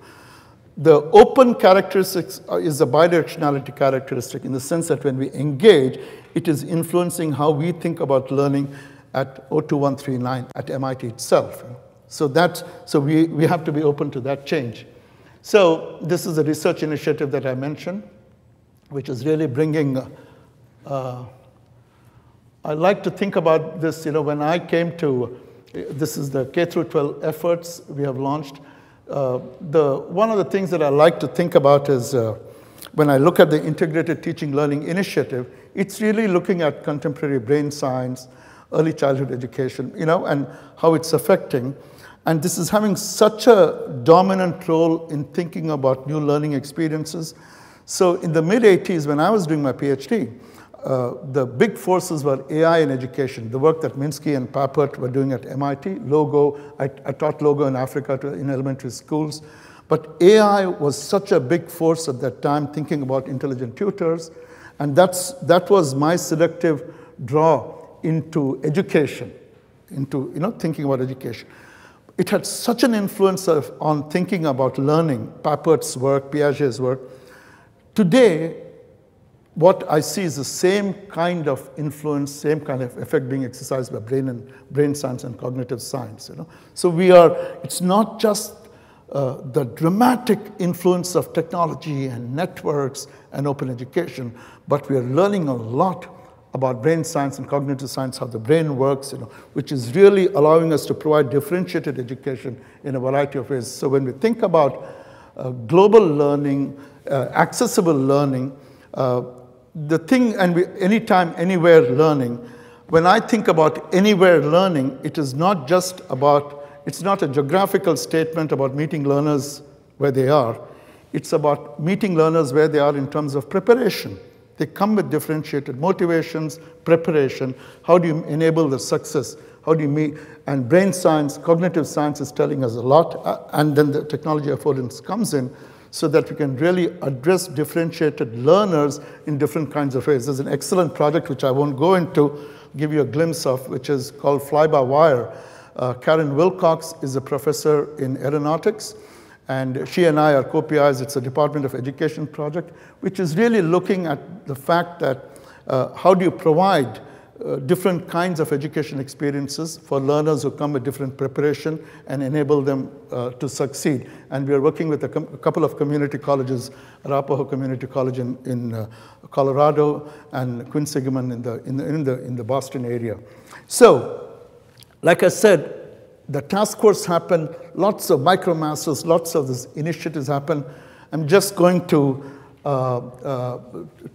B: The open characteristics is a bidirectionality characteristic in the sense that when we engage, it is influencing how we think about learning at 02139 at MIT itself. So, that, so we, we have to be open to that change. So this is a research initiative that I mentioned, which is really bringing, uh, I like to think about this, you know, when I came to, this is the K through 12 efforts we have launched. Uh, the, one of the things that I like to think about is uh, when I look at the Integrated Teaching Learning Initiative, it's really looking at contemporary brain science, early childhood education, you know, and how it's affecting. And this is having such a dominant role in thinking about new learning experiences. So in the mid 80s, when I was doing my PhD, uh, the big forces were AI in education, the work that Minsky and Papert were doing at MIT, Logo, I, I taught Logo in Africa to, in elementary schools. But AI was such a big force at that time, thinking about intelligent tutors. And that's, that was my selective draw into education, into you know, thinking about education. It had such an influence of, on thinking about learning, Papert's work, Piaget's work. Today, what I see is the same kind of influence, same kind of effect being exercised by brain and brain science and cognitive science. You know? So we are, it's not just uh, the dramatic influence of technology and networks and open education, but we are learning a lot about brain science and cognitive science, how the brain works, you know, which is really allowing us to provide differentiated education in a variety of ways. So when we think about uh, global learning, uh, accessible learning, uh, the thing, and we, anytime, anywhere learning, when I think about anywhere learning, it is not just about, it's not a geographical statement about meeting learners where they are. It's about meeting learners where they are in terms of preparation. They come with differentiated motivations, preparation. How do you enable the success? How do you meet? And brain science, cognitive science is telling us a lot. Uh, and then the technology affordance comes in so that we can really address differentiated learners in different kinds of ways. There's an excellent project which I won't go into, give you a glimpse of, which is called Fly-by-Wire. Uh, Karen Wilcox is a professor in aeronautics, and she and I are co-PIs. It's a Department of Education project, which is really looking at the fact that uh, how do you provide uh, different kinds of education experiences for learners who come with different preparation and enable them uh, to succeed. And we are working with a, a, couple of community colleges, Arapahoe Community College in, in uh, Colorado and Quinsigamond in the, in, the, in, the, in the Boston area. So, like I said, the task force happened, lots of micromasters, lots of these initiatives happen. I'm just going to uh, uh,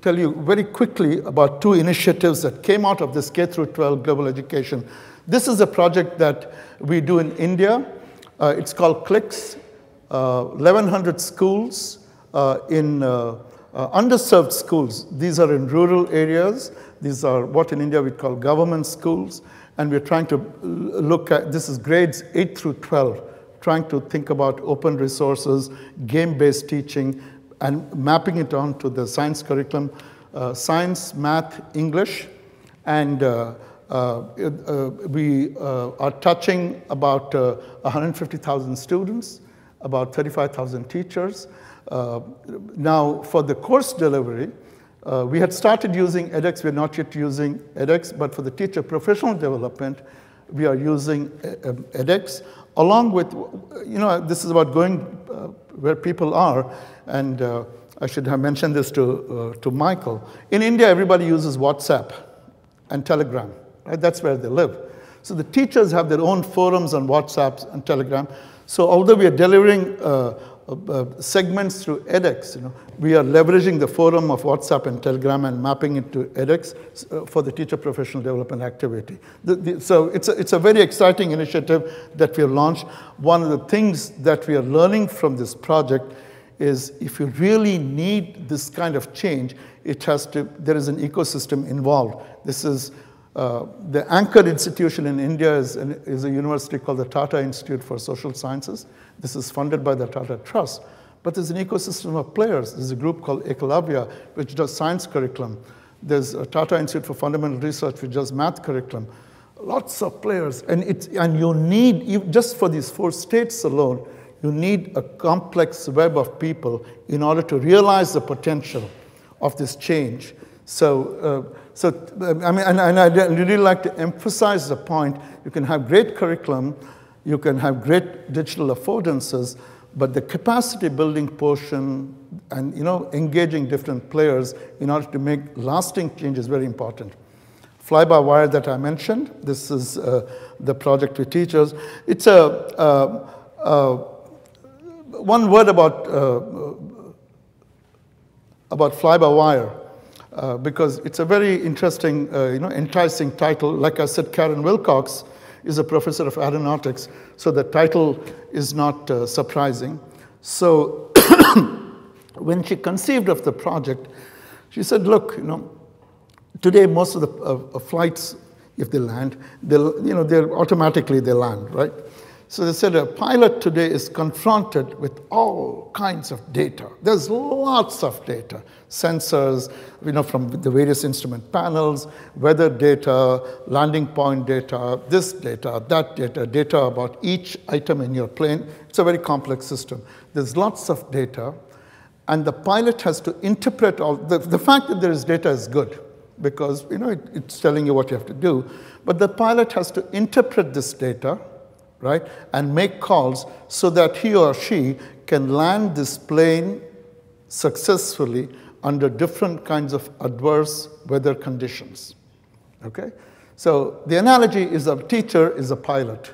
B: tell you very quickly about two initiatives that came out of this K through 12 global education. This is a project that we do in India. Uh, it's called CLIx, 1,100 schools in underserved schools. These are in rural areas. These are what in India we call government schools. And we're trying to look at, this is grades 8 through 12, trying to think about open resources, game-based teaching, and mapping it onto the science curriculum, uh, science, math, English, and uh, uh, uh we uh, are touching about 150,000 students, about 35,000 teachers. now, for the course delivery, uh, we had started using edX, we're not yet using edX, but for the teacher professional development, we are using edX, along with, you know, this is about going uh, where people are, and uh, I should have mentioned this to, uh, to Michael. In India, everybody uses WhatsApp and Telegram. Right? That's where they live. So the teachers have their own forums on WhatsApp and Telegram. So although we are delivering uh, uh, segments through edX, you know, we are leveraging the forum of WhatsApp and Telegram and mapping it to edX uh, for the teacher professional development activity. The, the, so it's a, it's a very exciting initiative that we have launched. One of the things that we are learning from this project is if you really need this kind of change, it has to, there is an ecosystem involved. This is, uh, the anchor institution in India is, is a university called the Tata Institute for Social Sciences. This is funded by the Tata Trust. But there's an ecosystem of players. There's a group called Eklavya, which does science curriculum. There's a Tata Institute for Fundamental Research, which does math curriculum. Lots of players. And, and you need, just for these four states alone, you need a complex web of people in order to realize the potential of this change. So, uh, so I mean, and, and I really like to emphasize the point, you can have great curriculum, you can have great digital affordances, but the capacity building portion and you know, engaging different players in order to make lasting change is very important. Fly-by-wire that I mentioned, this is uh, the project with teachers. It's a, uh, uh, one word about, uh, about fly-by-wire. Uh, because it's a very interesting, uh, you know, enticing title. Like I said, Karen Wilcox is a professor of aeronautics, so the title is not uh, surprising. So when she conceived of the project, she said, look, you know, today most of the uh, flights, if they land, they'll, you know, they're automatically they land, right? So they said a pilot today is confronted with all kinds of data. There's lots of data, sensors, you know, from the various instrument panels, weather data, landing point data, this data, that data, data about each item in your plane. It's a very complex system. There's lots of data, and the pilot has to interpret all, the, the fact that there is data is good because, you know, it, it's telling you what you have to do, but the pilot has to interpret this data right? And make calls so that he or she can land this plane successfully under different kinds of adverse weather conditions, okay? So the analogy is a teacher is a pilot.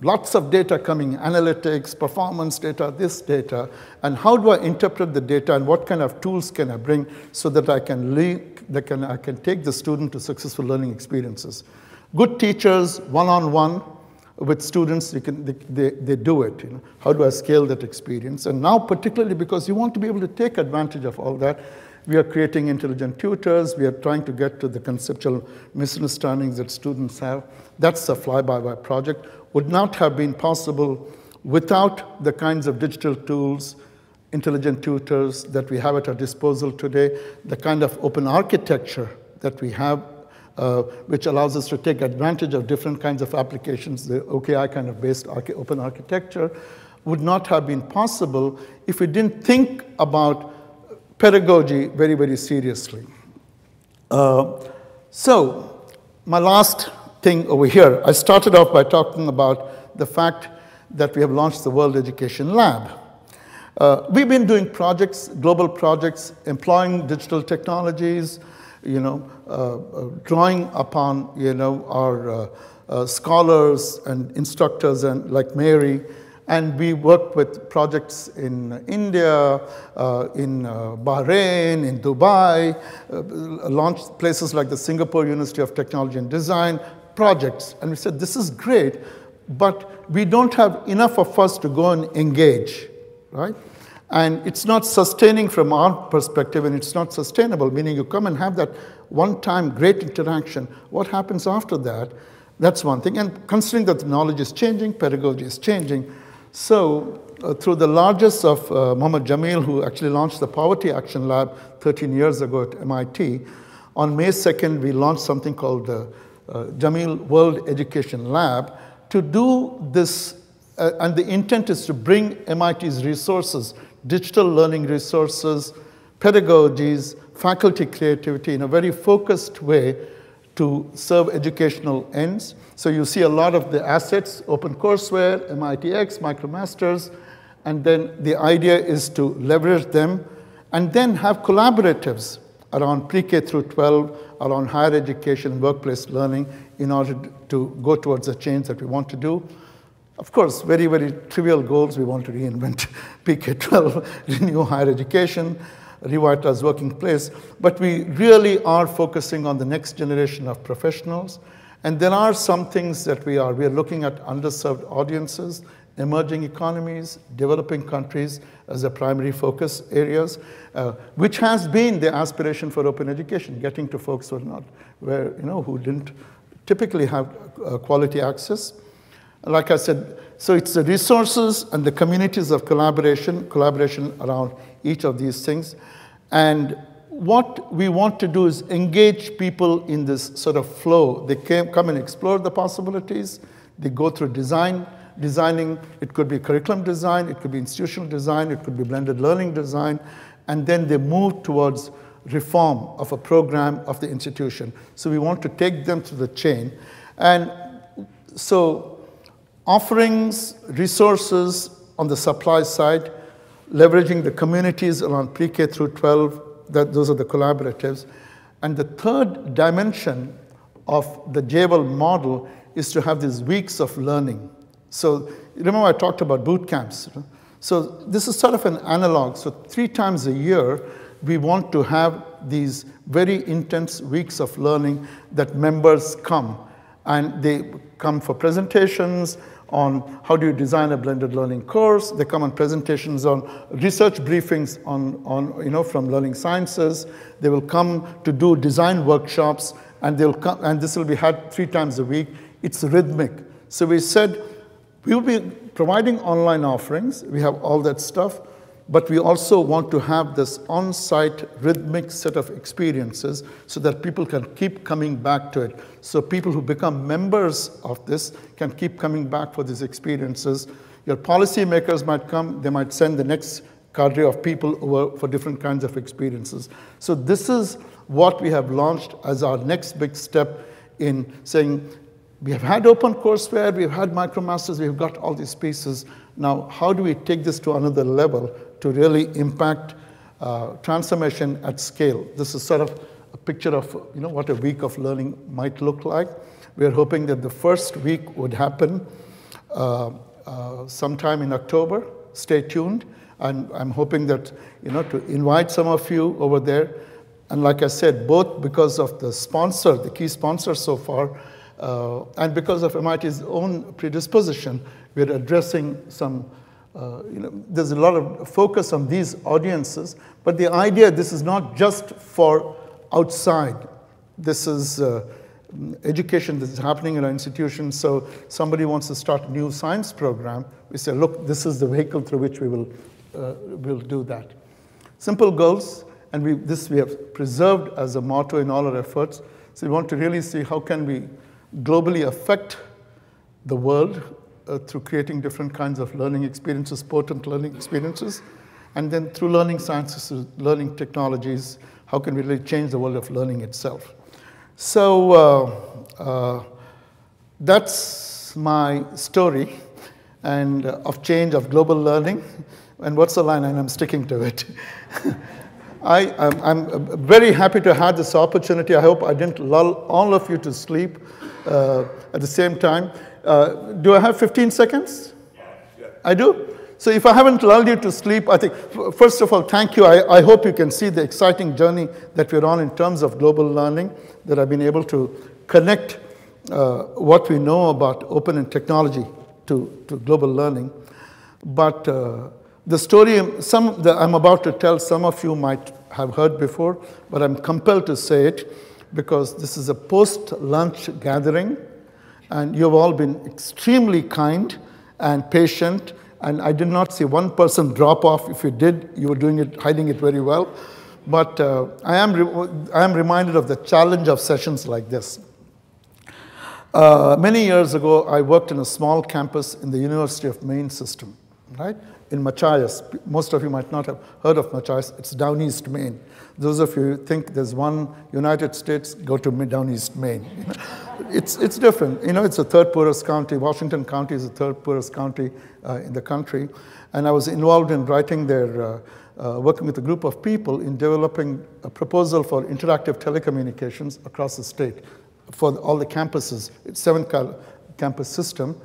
B: Lots of data coming, analytics, performance data, this data, and how do I interpret the data and what kind of tools can I bring so that I can, lead, that can, I can take the student to successful learning experiences. Good teachers, one-on-one, -on -one, with students, can, they, they, they, do it. You know? How do I scale that experience? And now, particularly because you want to be able to take advantage of all that, we are creating intelligent tutors. We are trying to get to the conceptual misunderstandings that students have. That's a fly-by-wire project. Would not have been possible without the kinds of digital tools, intelligent tutors that we have at our disposal today, the kind of open architecture that we have uh, which allows us to take advantage of different kinds of applications, the OKI kind of based open architecture, would not have been possible if we didn't think about pedagogy very, very seriously. Uh, so, my last thing over here, I started off by talking about the fact that we have launched the World Education Lab. Uh, we've been doing projects, global projects, employing digital technologies, you know, drawing upon, you know, our uh, scholars and instructors and like Mary, and we work with projects in India, uh, in uh, Bahrain, in Dubai, uh, launched places like the Singapore University of Technology and Design, projects. And we said, this is great, but we don't have enough of us to go and engage, right? And it's not sustaining from our perspective, and it's not sustainable, meaning you come and have that one time great interaction. What happens after that? That's one thing. And considering that the knowledge is changing, pedagogy is changing. So, uh, through the largest of uh, Mohammad Jameel, who actually launched the Poverty Action Lab 13 years ago at MIT, on May 2nd, we launched something called the uh, Jameel World Education Lab to do this. Uh, and the intent is to bring MIT's resources digital learning resources, pedagogies, faculty creativity in a very focused way to serve educational ends. So you see a lot of the assets, OpenCourseware, MITx, MicroMasters, and then the idea is to leverage them and then have collaboratives around pre-K through 12, around higher education, workplace learning in order to go towards the change that we want to do. Of course, very, very trivial goals. We want to reinvent PK-12, renew higher education, revitalize working place. But we really are focusing on the next generation of professionals. And there are some things that we are. We are looking at underserved audiences, emerging economies, developing countries as the primary focus areas, uh, which has been the aspiration for open education, getting to folks who are not, where, you know, who didn't typically have uh, quality access. Like I said, so it's the resources and the communities of collaboration, collaboration around each of these things. And what we want to do is engage people in this sort of flow. They came, come and explore the possibilities. They go through design, designing. It could be curriculum design, it could be institutional design, it could be blended learning design. And then they move towards reform of a program of the institution. So we want to take them through the chain. And so offerings, resources on the supply side, leveraging the communities around pre-K through 12, that, those are the collaboratives. And the third dimension of the JWL model is to have these weeks of learning. So remember I talked about boot camps. So this is sort of an analog. So three times a year, we want to have these very intense weeks of learning that members come. And they come for presentations on how do you design a blended learning course. They come on presentations on research briefings on, on you know, from learning sciences. They will come to do design workshops, and, they'll come, and this will be had three times a week. It's rhythmic. So we said, we will be providing online offerings. We have all that stuff. But we also want to have this on-site rhythmic set of experiences so that people can keep coming back to it. So people who become members of this can keep coming back for these experiences. Your policymakers might come, they might send the next cadre of people over for different kinds of experiences. So this is what we have launched as our next big step in saying, we have had OpenCourseware, we've had MicroMasters, we've got all these pieces. Now, how do we take this to another level to really impact uh, transformation at scale. This is sort of a picture of you know, what a week of learning might look like. We are hoping that the first week would happen uh, uh, sometime in October. Stay tuned. And I'm hoping that, you know, to invite some of you over there. And like I said, both because of the sponsor, the key sponsor so far, uh, and because of MIT's own predisposition, we're addressing some uh, you know, there's a lot of focus on these audiences, but the idea this is not just for outside. This is uh, education that's happening in our institution. So somebody wants to start a new science program. We say, look, this is the vehicle through which we will uh, will do that. Simple goals, and we, this we have preserved as a motto in all our efforts. So we want to really see how can we globally affect the world uh, through creating different kinds of learning experiences, potent learning experiences, and then through learning sciences, learning technologies, how can we really change the world of learning itself? So uh, uh, that's my story and uh, of change of global learning. And what's the line? And I'm sticking to it. I, I'm, I'm, very happy to have this opportunity. I hope I didn't lull all of you to sleep uh, at the same time. Uh, do I have 15 seconds? I do? So if I haven't lulled you to sleep, I think, first of all, thank you. I, I hope you can see the exciting journey that we're on in terms of global learning, that I've been able to connect uh, what we know about open and technology to, to global learning. But uh, the story some, that I'm about to tell, some of you might have heard before, but I'm compelled to say it because this is a post-lunch gathering and you've all been extremely kind and patient. And I did not see one person drop off. If you did, you were doing it, hiding it very well. But uh, I, am I am reminded of the challenge of sessions like this. Uh, many years ago, I worked in a small campus in the University of Maine system, right? In Machias. Most of you might not have heard of Machias. It's down east Maine. Those of you think there's one United States, go to down east Maine. it's, it's different. You know, it's the third poorest county. Washington County is the third poorest county uh, in the country. And I was involved in writing their, uh, uh, working with a group of people in developing a proposal for interactive telecommunications across the state for all the campuses. It's seven campus system.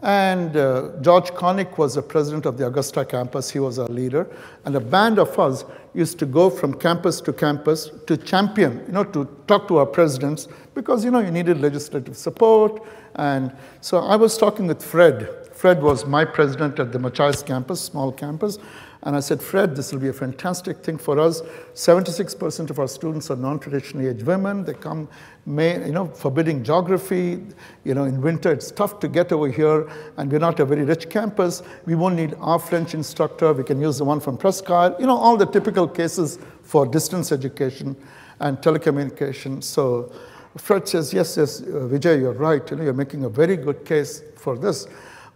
B: And uh, George Connick was the president of the Augusta campus. He was our leader. And a band of us used to go from campus to campus to champion, you know, to talk to our presidents because, you know, you needed legislative support. And so I was talking with Fred. Fred was my president at the Machias campus, small campus. And I said, Fred, this will be a fantastic thing for us. 76% of our students are non-traditionally aged women. They come, you know, forbidding geography. You know, in winter, it's tough to get over here, and we're not a very rich campus. We won't need our French instructor. We can use the one from Presque Isle. You know, all the typical cases for distance education and telecommunication. So Fred says, yes, yes, uh, Vijay, you're right. You know, you're making a very good case for this.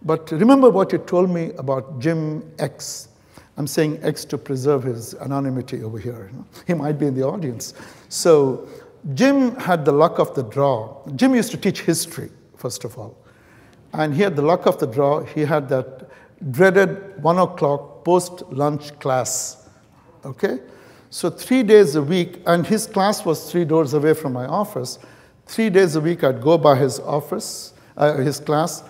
B: But remember what you told me about Jim X, I'm saying X to preserve his anonymity over here. He might be in the audience. So Jim had the luck of the draw. Jim used to teach history, first of all. And he had the luck of the draw. He had that dreaded one o'clock post-lunch class, okay? So three days a week, and his class was three doors away from my office. Three days a week, I'd go by his office, uh, his class.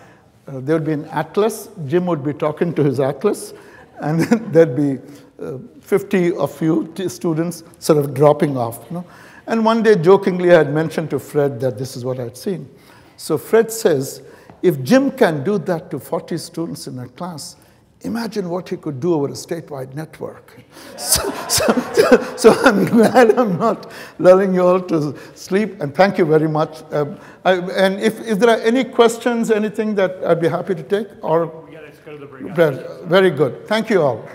B: Uh, there would be an atlas. Jim would be talking to his atlas and there'd be uh, 50 of you students sort of dropping off. You know? And one day, jokingly, I had mentioned to Fred that this is what I'd seen. So Fred says, if Jim can do that to 40 students in a class, imagine what he could do over a statewide network. So, so, so, I'm glad I'm not lulling you all to sleep, and thank you very much. Um, I, and if, if there are any questions, anything that I'd be happy to take, or... Very good. Thank you all.